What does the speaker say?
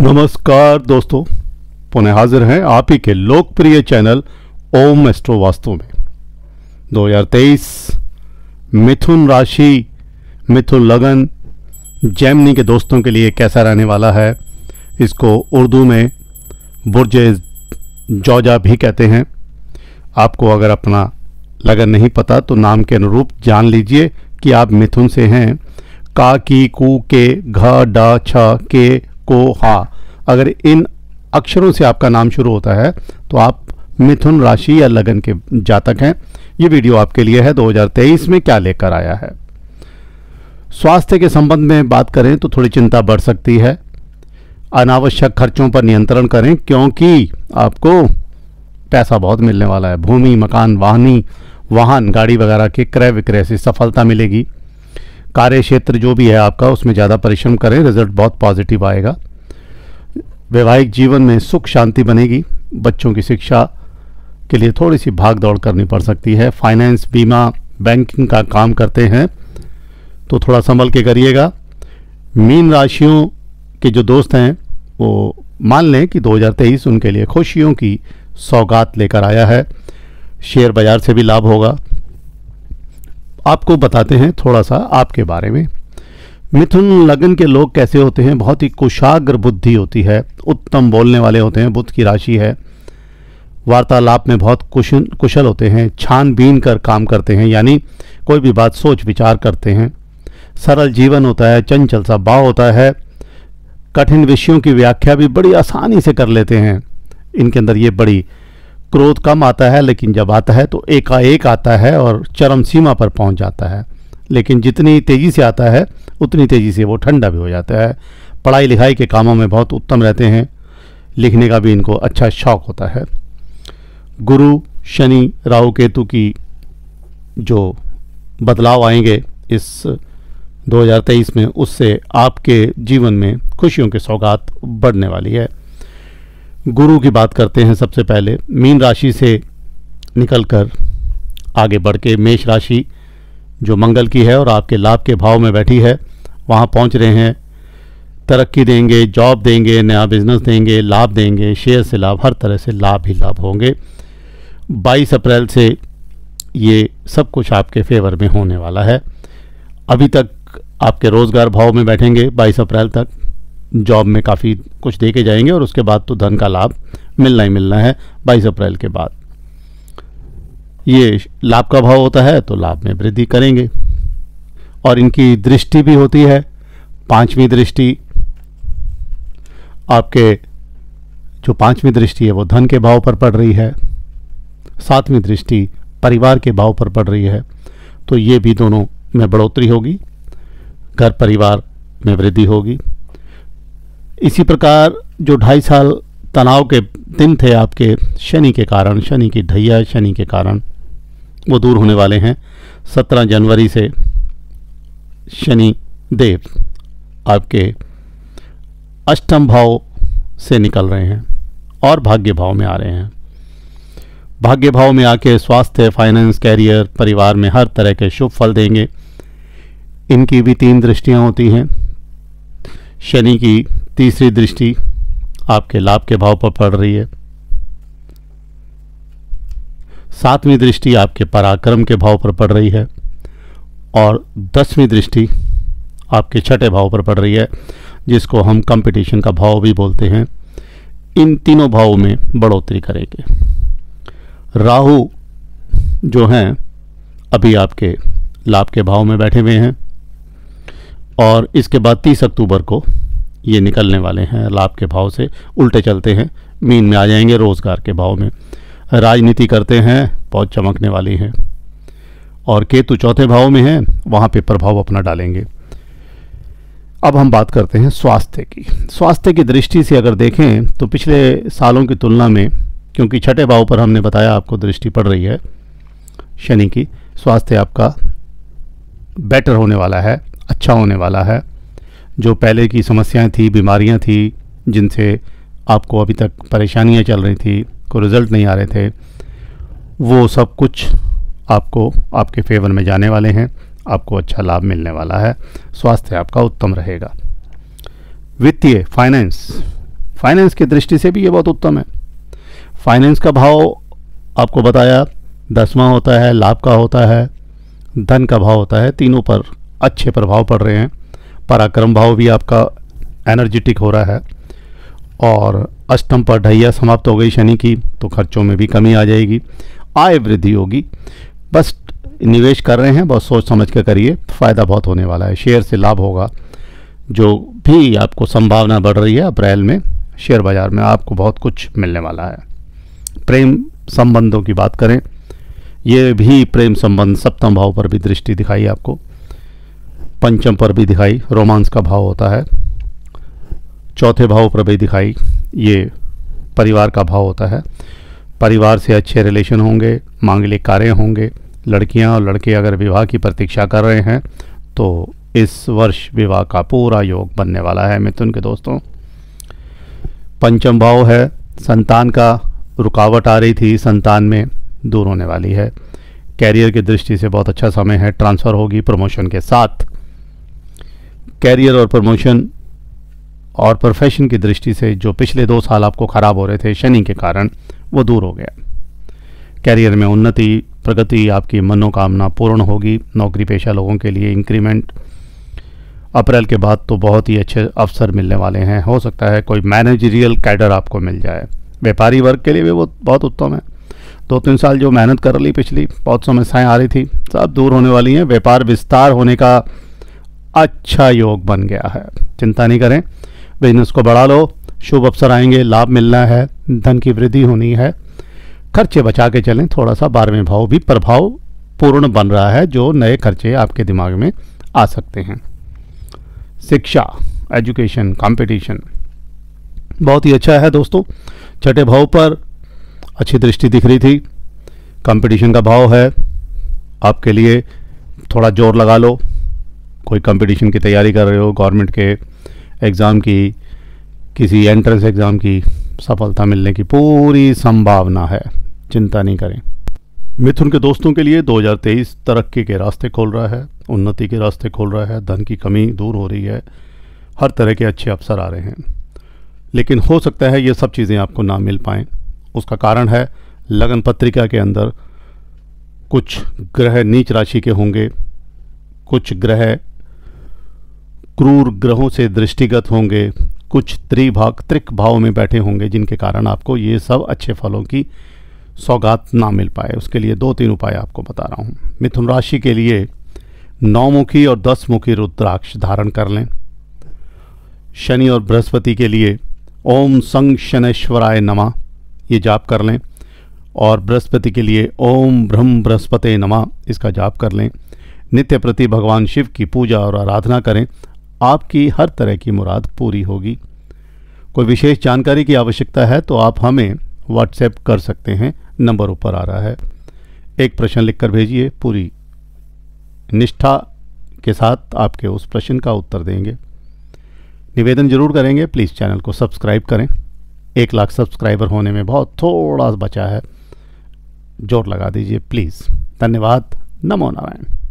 नमस्कार दोस्तों पुनः हाजिर हैं आप ही के लोकप्रिय चैनल ओम एस्ट्रो वास्तु में। 2023 मिथुन राशि, मिथुन लगन, जैमनी के दोस्तों के लिए कैसा रहने वाला है, इसको उर्दू में बुर्ज जौजा भी कहते हैं। आपको अगर अपना लगन नहीं पता तो नाम के अनुरूप जान लीजिए कि आप मिथुन से हैं। का, की, कू, के, घ, ड, छ, के को, हा, अगर इन अक्षरों से आपका नाम शुरू होता है तो आप मिथुन राशि या लगन के जातक हैं। ये वीडियो आपके लिए है 2023 में क्या लेकर आया है। स्वास्थ्य के संबंध में बात करें तो थोड़ी चिंता बढ़ सकती है। अनावश्यक खर्चों पर नियंत्रण करें, क्योंकि आपको पैसा बहुत मिलने वाला है। भूमि, मकान, वाहनी, वाहन, गाड़ी वगैरह के क्रय विक्रय से सफलता मिलेगी। कार्य क्षेत्र जो भी है आपका, उसमें ज़्यादा परिश्रम करें रिज़ल्ट बहुत पॉजिटिव आएगा। वैवाहिक जीवन में सुख शांति बनेगी। बच्चों की शिक्षा के लिए थोड़ी सी भाग दौड़ करनी पड़ सकती है। फाइनेंस बीमा बैंकिंग का काम करते हैं तो थोड़ा संभल के करिएगा। मीन राशियों के जो दोस्त हैं, वो मान लें कि 2023 उनके लिए खुशियों की सौगात लेकर आया है। शेयर बाज़ार से भी लाभ होगा। आपको बताते हैं थोड़ा सा आपके बारे में। मिथुन लगन के लोग कैसे होते हैं? बहुत ही कुशाग्र बुद्धि होती है, उत्तम बोलने वाले होते हैं, बुद्ध की राशि है। वार्तालाप में बहुत कुशल कुशल होते हैं, छानबीन कर काम करते हैं, यानी कोई भी बात सोच विचार करते हैं। सरल जीवन होता है, चंचल सा भाव होता है। कठिन विषयों की व्याख्या भी बड़ी आसानी से कर लेते हैं। इनके अंदर ये बड़ी क्रोध कम आता है, लेकिन जब आता है तो एकाएक आता है और चरम सीमा पर पहुँच जाता है। लेकिन जितनी तेज़ी से आता है, उतनी तेज़ी से वो ठंडा भी हो जाता है। पढ़ाई लिखाई के कामों में बहुत उत्तम रहते हैं। लिखने का भी इनको अच्छा शौक होता है। गुरु, शनि, राहु, केतु की जो बदलाव आएँगे इस 2023 में, उससे आपके जीवन में खुशियों की सौगात बढ़ने वाली है। गुरु की बात करते हैं सबसे पहले। मीन राशि से निकलकर आगे बढ़ के मेष राशि जो मंगल की है और आपके लाभ के भाव में बैठी है, वहाँ पहुँच रहे हैं। तरक्की देंगे, जॉब देंगे, नया बिज़नेस देंगे, लाभ देंगे, शेयर से लाभ, हर तरह से लाभ ही लाभ होंगे। 22 अप्रैल से ये सब कुछ आपके फेवर में होने वाला है। अभी तक आपके रोज़गार भाव में बैठेंगे 22 अप्रैल तक। जॉब में काफ़ी कुछ दे के जाएँगे और उसके बाद तो धन का लाभ मिलना ही मिलना है 22 अप्रैल के बाद। ये लाभ का भाव होता है? तो लाभ में वृद्धि करेंगे। और इनकी दृष्टि भी होती है। पांचवी दृष्टि आपके जो पांचवी दृष्टि है, वो धन के भाव पर पड़ रही है। सातवीं दृष्टि परिवार के भाव पर पड़ रही है। तो ये भी दोनों में बढ़ोतरी होगी। घर परिवार में वृद्धि होगी। इसी प्रकार जो ढाई साल तनाव के दिन थे आपके, शनि के कारण, शनि की ढैया, शनि के कारण, वो दूर होने वाले हैं। सत्रह जनवरी से शनि देव आपके अष्टम भाव से निकल रहे हैं और भाग्य भाव में आ रहे हैं। भाग्य भाव में आके स्वास्थ्य, फाइनेंस, कैरियर, परिवार में हर तरह के शुभ फल देंगे। इनकी भी तीन दृष्टियाँ होती हैं। शनि की तीसरी दृष्टि आपके लाभ के भाव पर पड़ रही है। सातवीं दृष्टि आपके पराक्रम के भाव पर पड़ रही है और दसवीं दृष्टि आपके छठे भाव पर पड़ रही है, जिसको हम कंपटीशन का भाव भी बोलते हैं। इन तीनों भावों में बढ़ोतरी करेंगे। राहु जो हैं, अभी आपके लाभ के भाव में बैठे हुए हैं और इसके बाद तीस अक्टूबर को ये निकलने वाले हैं, लाभ के भाव से उल्टे चलते हैं। मीन में आ जाएँगे रोज़गार के भाव में। राजनीति करते हैं, बहुत चमकने वाली हैं। और केतु चौथे भाव में है, वहाँ पे प्रभाव अपना डालेंगे। अब हम बात करते हैं स्वास्थ्य की। स्वास्थ्य की दृष्टि से अगर देखें तो पिछले सालों की तुलना में, क्योंकि छठे भाव पर हमने बताया, आपको दृष्टि पड़ रही है, शनि की, स्वास्थ्य आपका बेटर होने वाला है अच्छा होने वाला है। जो पहले की समस्याएँ थी, बीमारियाँ थी, जिनसे आपको अभी तक परेशानियाँ चल रही थी को रिज़ल्ट नहीं आ रहे थे, वो सब कुछ आपको, आपके फेवर में जाने वाले हैं। आपको अच्छा लाभ मिलने वाला है। स्वास्थ्य आपका उत्तम रहेगा। वित्तीय फाइनेंस फाइनेंस की दृष्टि से भी ये बहुत उत्तम है। फाइनेंस का भाव आपको बताया, दसवां होता है, लाभ का होता है, धन का भाव होता है, तीनों पर अच्छे प्रभाव पड़ रहे हैं। पराक्रम भाव भी आपका एनर्जेटिक हो रहा है। और अष्टम पर ढैया समाप्त हो गई शनि की तो खर्चों में भी कमी आ जाएगी, आय वृद्धि होगी। बस निवेश कर रहे हैं बहुत सोच समझ कर करिए, फ़ायदा बहुत होने वाला है। शेयर से लाभ होगा, जो भी आपको संभावना बढ़ रही है अप्रैल में, शेयर बाज़ार में आपको बहुत कुछ मिलने वाला है। प्रेम संबंधों की बात करें, ये भी प्रेम संबंध सप्तम भाव पर भी दृष्टि दिखाई आपको। पंचम पर भी दिखाई, रोमांस का भाव होता है। चौथे भाव पर भी दिखाई, ये परिवार का भाव होता है। परिवार से अच्छे रिलेशन होंगे, मांगलिक कार्य होंगे। लड़कियाँ और लड़के अगर विवाह की प्रतीक्षा कर रहे हैं तो इस वर्ष विवाह का पूरा योग बनने वाला है, मिथुन के दोस्तों। पंचम भाव है, संतान का रुकावट आ रही थी, संतान में दूर होने वाली है। कैरियर की दृष्टि से बहुत अच्छा समय है, ट्रांसफ़र होगी प्रमोशन के साथ। कैरियर और प्रमोशन और प्रोफेशन की दृष्टि से जो पिछले दो साल आपको ख़राब हो रहे थे, शनि के कारण, वो दूर हो गया। कैरियर में उन्नति, प्रगति, आपकी मनोकामना पूर्ण होगी। नौकरी पेशा लोगों के लिए इंक्रीमेंट अप्रैल के बाद तो बहुत ही अच्छे अवसर मिलने वाले हैं। हो सकता है कोई मैनेजरियल कैडर आपको मिल जाए। व्यापारी वर्ग के लिए भी वो बहुत उत्तम है। दो तीन साल जो मेहनत कर ली पिछली, बहुत समस्याएँ आ रही थी, सब दूर होने वाली हैं। व्यापार विस्तार होने का अच्छा योग बन गया है। चिंता नहीं करें। बिज़नेस को बढ़ा लो। शुभ अवसर आएँगे, लाभ मिलना है, धन की वृद्धि होनी है। खर्चे बचा के चलें थोड़ा सा बारहवें भाव भी प्रभाव पूर्ण बन रहा है, जो नए खर्चे आपके दिमाग में आ सकते हैं। शिक्षा, एजुकेशन, कंपटीशन। बहुत ही अच्छा है दोस्तों। छठे भाव पर अच्छी दृष्टि दिख रही थी। कंपटीशन का भाव है। आपके लिए थोड़ा ज़ोर लगा लो। कोई कंपटीशन की तैयारी कर रहे हो गवर्नमेंट के एग्ज़ाम की, किसी एंट्रेंस एग्ज़ाम की सफलता मिलने की पूरी संभावना है। चिंता नहीं करें। मिथुन के दोस्तों के लिए 2023 तरक्की के रास्ते खोल रहा है, उन्नति के रास्ते खोल रहा है, धन की कमी दूर हो रही है, हर तरह के अच्छे अवसर आ रहे हैं। लेकिन हो सकता है ये सब चीज़ें आपको ना मिल पाएँ। उसका कारण है, लगन पत्रिका के अंदर कुछ ग्रह नीच राशि के होंगे, कुछ ग्रह क्रूर ग्रहों से दृष्टिगत होंगे, कुछ त्रिभाग त्रिक भाव में बैठे होंगे, जिनके कारण आपको ये सब अच्छे फलों की सौगात ना मिल पाए। उसके लिए दो तीन उपाय आपको बता रहा हूँ। मिथुन राशि के लिए नौमुखी और दस मुखी रुद्राक्ष धारण कर लें। शनि और बृहस्पति के लिए ओम संग शनेश्वराय नमा, ये जाप कर लें। और बृहस्पति के लिए ओम ब्रह्म बृहस्पति नमा, इसका जाप कर लें। नित्य प्रति भगवान शिव की पूजा और आराधना करें। आपकी हर तरह की मुराद पूरी होगी। कोई विशेष जानकारी की आवश्यकता है तो आप हमें व्हाट्सएप कर सकते हैं। नंबर ऊपर आ रहा है। एक प्रश्न लिखकर भेजिए। पूरी निष्ठा के साथ आपके उस प्रश्न का उत्तर देंगे। निवेदन ज़रूर करेंगे। प्लीज़ चैनल को सब्सक्राइब करें। एक लाख सब्सक्राइबर होने में बहुत थोड़ा बचा है। ज़ोर लगा दीजिए, प्लीज़। धन्यवाद। नमो नारायण।